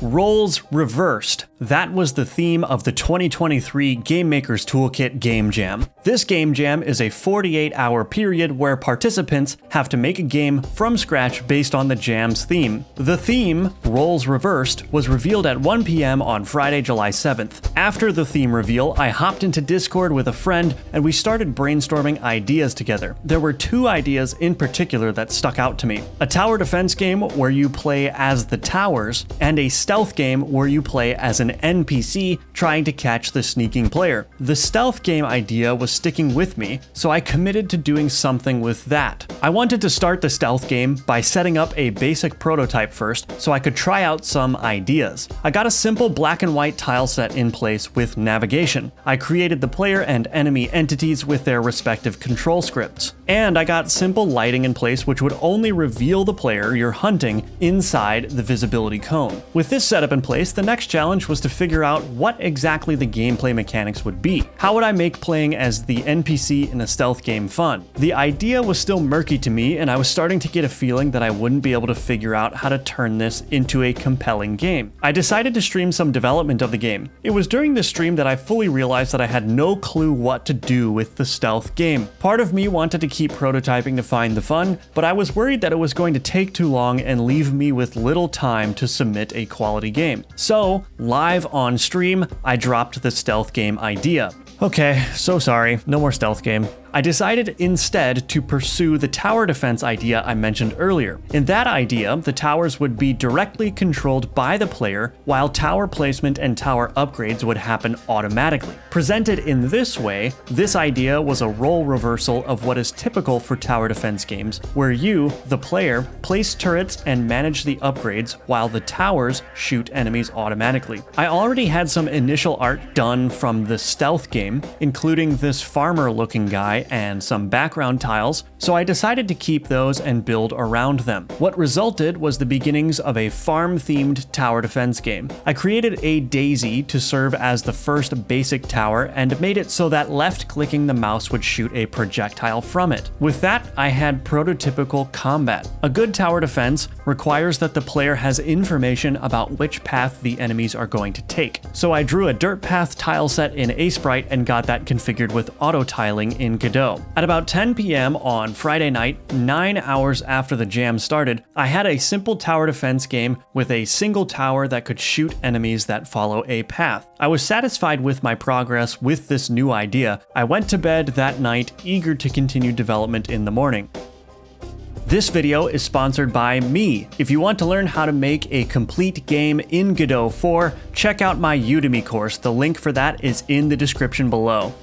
Roles reversed. That was the theme of the 2023 Game Maker's Toolkit Game Jam. This Game Jam is a 48 hour period where participants have to make a game from scratch based on the jam's theme. The theme, Roles Reversed, was revealed at 1 p.m. on Friday, July 7th. After the theme reveal, I hopped into Discord with a friend and we started brainstorming ideas together. There were two ideas in particular that stuck out to me a tower defense game where you play as the towers, and a stealth game where you play as an NPC trying to catch the sneaking player. The stealth game idea was sticking with me, so I committed to doing something with that. I wanted to start the stealth game by setting up a basic prototype first so I could try out some ideas. I got a simple black and white tile set in place with navigation. I created the player and enemy entities with their respective control scripts. And I got simple lighting in place which would only reveal the player you're hunting inside the visibility cone. With this setup in place, the next challenge was to figure out what exactly the gameplay mechanics would be. How would I make playing as the NPC in a stealth game fun? The idea was still murky to me, and I was starting to get a feeling that I wouldn't be able to figure out how to turn this into a compelling game. I decided to stream some development of the game. It was during this stream that I fully realized that I had no clue what to do with the stealth game. Part of me wanted to keep prototyping to find the fun, but I was worried that it was going to take too long and leave me with little time to submit a quality game. So, live on stream, I dropped the stealth game idea. Okay, so sorry, no more stealth game. I decided instead to pursue the tower defense idea I mentioned earlier. In that idea, the towers would be directly controlled by the player, while tower placement and tower upgrades would happen automatically. Presented in this way, this idea was a role reversal of what is typical for tower defense games, where you, the player, place turrets and manage the upgrades while the towers shoot enemies automatically. I already had some initial art done from the stealth game, including this farmer looking guy and some background tiles, so I decided to keep those and build around them. What resulted was the beginnings of a farm-themed tower defense game. I created a daisy to serve as the first basic tower and made it so that left-clicking the mouse would shoot a projectile from it. With that, I had prototypical combat. A good tower defense requires that the player has information about which path the enemies are going to take. So I drew a dirt path tile set in Aseprite and got that configured with auto tiling in Godot. At about 10 p.m. on Friday night, 9 hours after the jam started, I had a simple tower defense game with a single tower that could shoot enemies that follow a path. I was satisfied with my progress with this new idea. I went to bed that night eager to continue development in the morning. This video is sponsored by me. If you want to learn how to make a complete game in Godot 4, check out my Udemy course. The link for that is in the description below.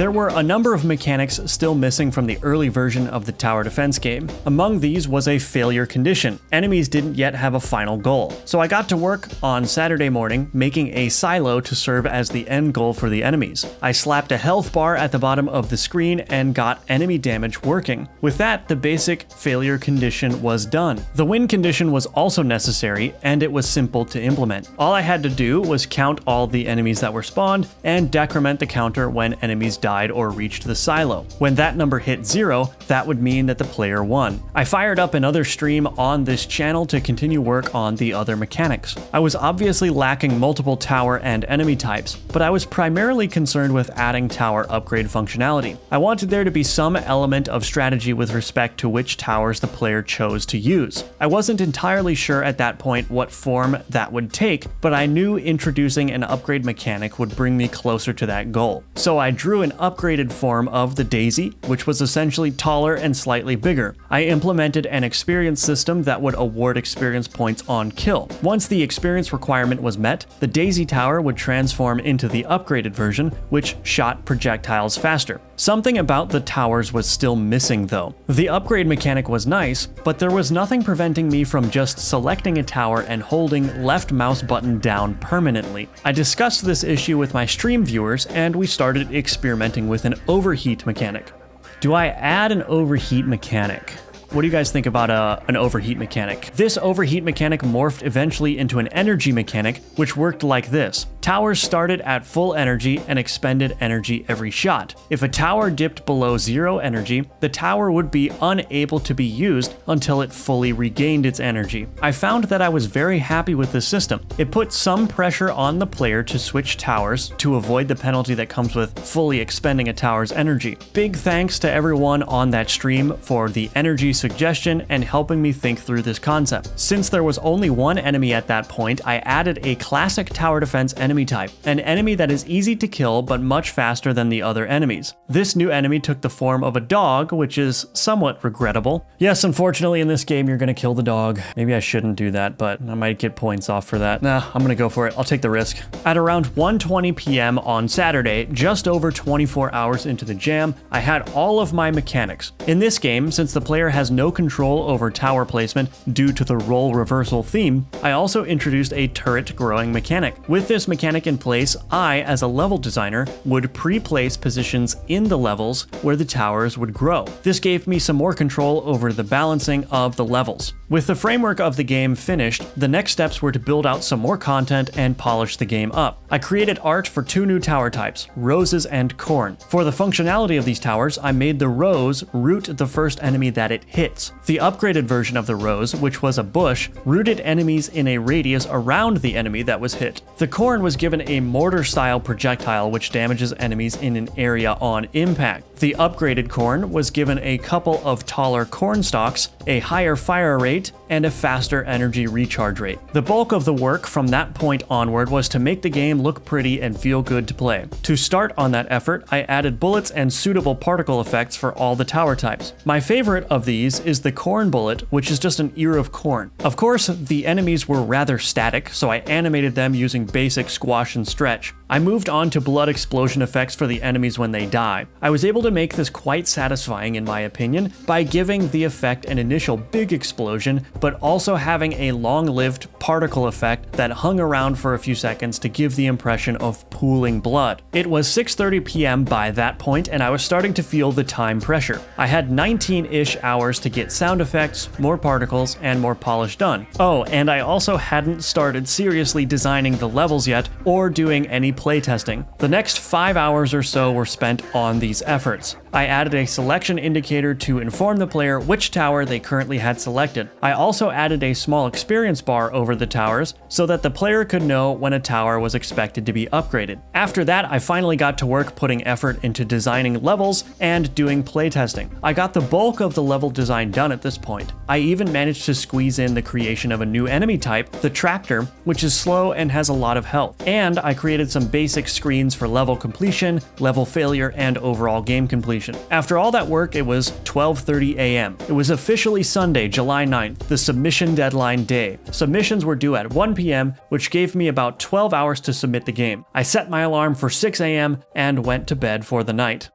There were a number of mechanics still missing from the early version of the tower defense game. Among these was a failure condition. Enemies didn't yet have a final goal. So I got to work on Saturday morning making a silo to serve as the end goal for the enemies. I slapped a health bar at the bottom of the screen and got enemy damage working. With that, the basic failure condition was done. The win condition was also necessary, and it was simple to implement. All I had to do was count all the enemies that were spawned and decrement the counter when enemies died died or reached the silo. When that number hit zero, that would mean that the player won. I fired up another stream on this channel to continue work on the other mechanics. I was obviously lacking multiple tower and enemy types, but I was primarily concerned with adding tower upgrade functionality. I wanted there to be some element of strategy with respect to which towers the player chose to use. I wasn't entirely sure at that point what form that would take, but I knew introducing an upgrade mechanic would bring me closer to that goal. So I drew an upgraded form of the Daisy, which was essentially taller and slightly bigger. I implemented an experience system that would award experience points on kill. Once the experience requirement was met, the Daisy Tower would transform into the upgraded version, which shot projectiles faster. Something about the towers was still missing though. The upgrade mechanic was nice, but there was nothing preventing me from just selecting a tower and holding left mouse button down permanently. I discussed this issue with my stream viewers and we started experimenting with an overheat mechanic. Do I add an overheat mechanic? What do you guys think about uh, an overheat mechanic? This overheat mechanic morphed eventually into an energy mechanic, which worked like this. Towers started at full energy and expended energy every shot. If a tower dipped below zero energy, the tower would be unable to be used until it fully regained its energy. I found that I was very happy with this system. It put some pressure on the player to switch towers to avoid the penalty that comes with fully expending a tower's energy. Big thanks to everyone on that stream for the energy suggestion and helping me think through this concept. Since there was only one enemy at that point, I added a classic tower defense enemy type, an enemy that is easy to kill but much faster than the other enemies. This new enemy took the form of a dog, which is somewhat regrettable. Yes, unfortunately in this game you're gonna kill the dog. Maybe I shouldn't do that, but I might get points off for that. Nah, I'm gonna go for it. I'll take the risk. At around 1.20 p.m. on Saturday, just over 24 hours into the jam, I had all of my mechanics. In this game, since the player has no control over tower placement due to the role reversal theme, I also introduced a turret growing mechanic. With this mechanic in place, I, as a level designer, would pre-place positions in the levels where the towers would grow. This gave me some more control over the balancing of the levels. With the framework of the game finished, the next steps were to build out some more content and polish the game up. I created art for two new tower types, roses and corn. For the functionality of these towers, I made the rose root the first enemy that it hits. The upgraded version of the rose, which was a bush, rooted enemies in a radius around the enemy that was hit. The corn was given a mortar-style projectile which damages enemies in an area on impact. The upgraded corn was given a couple of taller corn stalks, a higher fire rate, right and a faster energy recharge rate. The bulk of the work from that point onward was to make the game look pretty and feel good to play. To start on that effort, I added bullets and suitable particle effects for all the tower types. My favorite of these is the corn bullet, which is just an ear of corn. Of course, the enemies were rather static, so I animated them using basic squash and stretch. I moved on to blood explosion effects for the enemies when they die. I was able to make this quite satisfying in my opinion by giving the effect an initial big explosion, but also having a long-lived particle effect that hung around for a few seconds to give the impression of pooling blood. It was 6.30 p.m. by that point and I was starting to feel the time pressure. I had 19-ish hours to get sound effects, more particles, and more polish done. Oh, and I also hadn't started seriously designing the levels yet or doing any playtesting. The next five hours or so were spent on these efforts. I added a selection indicator to inform the player which tower they currently had selected. I also added a small experience bar over the towers so that the player could know when a tower was expected to be upgraded. After that, I finally got to work putting effort into designing levels and doing playtesting. I got the bulk of the level design done at this point. I even managed to squeeze in the creation of a new enemy type, the Tractor, which is slow and has a lot of health. And I created some basic screens for level completion, level failure, and overall game completion. After all that work, it was 12.30 a.m. It was officially Sunday, July 9th, the submission deadline day. Submissions were due at 1 p.m., which gave me about 12 hours to submit the game. I set my alarm for 6 a.m. and went to bed for the night.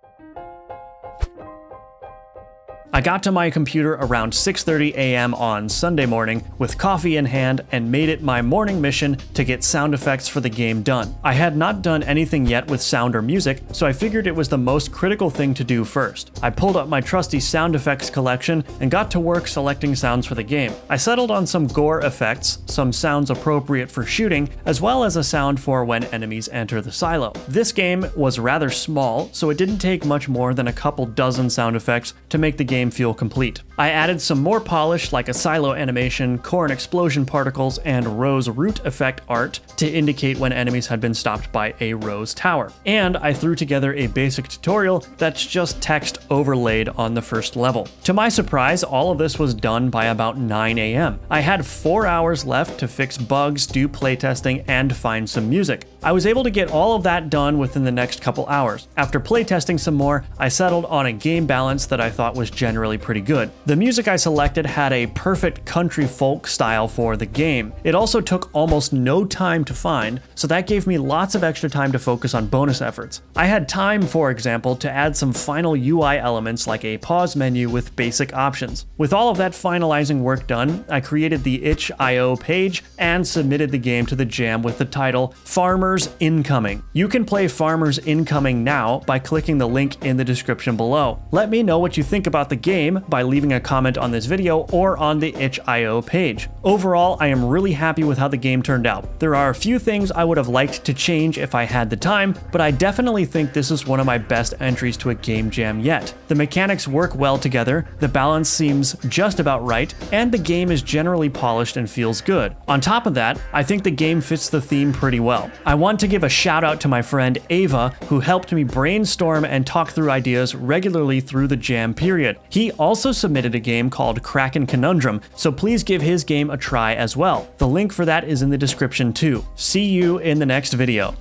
I got to my computer around 6.30 a.m. on Sunday morning with coffee in hand and made it my morning mission to get sound effects for the game done. I had not done anything yet with sound or music, so I figured it was the most critical thing to do first. I pulled up my trusty sound effects collection and got to work selecting sounds for the game. I settled on some gore effects, some sounds appropriate for shooting, as well as a sound for when enemies enter the silo. This game was rather small, so it didn't take much more than a couple dozen sound effects to make the game feel complete. I added some more polish like a silo animation, corn explosion particles, and rose root effect art to indicate when enemies had been stopped by a rose tower. And I threw together a basic tutorial that's just text overlaid on the first level. To my surprise, all of this was done by about 9 a.m. I had 4 hours left to fix bugs, do playtesting, and find some music. I was able to get all of that done within the next couple hours. After playtesting some more, I settled on a game balance that I thought was generally pretty good. The music I selected had a perfect country folk style for the game. It also took almost no time to find, so that gave me lots of extra time to focus on bonus efforts. I had time, for example, to add some final UI elements like a pause menu with basic options. With all of that finalizing work done, I created the itch.io page and submitted the game to the jam with the title Farmers Incoming. You can play Farmers Incoming now by clicking the link in the description below. Let me know what you think about the the game by leaving a comment on this video or on the itch.io page. Overall, I am really happy with how the game turned out. There are a few things I would have liked to change if I had the time, but I definitely think this is one of my best entries to a game jam yet. The mechanics work well together, the balance seems just about right, and the game is generally polished and feels good. On top of that, I think the game fits the theme pretty well. I want to give a shout out to my friend Ava, who helped me brainstorm and talk through ideas regularly through the jam period. He also submitted a game called Kraken Konundrum, so please give his game a try as well. The link for that is in the description too. See you in the next video.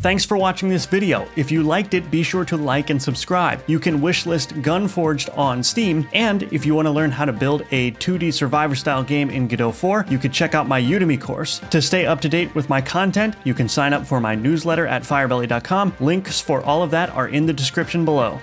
Thanks for watching this video. If you liked it, be sure to like and subscribe. You can wishlist Gunforged on Steam, and if you want to learn how to build a 2D survivor style game in Godot 4, you can check out my Udemy course. To stay up to date with my content, you can sign up for my newsletter at firebelley.com. Links for all of that are in the description below.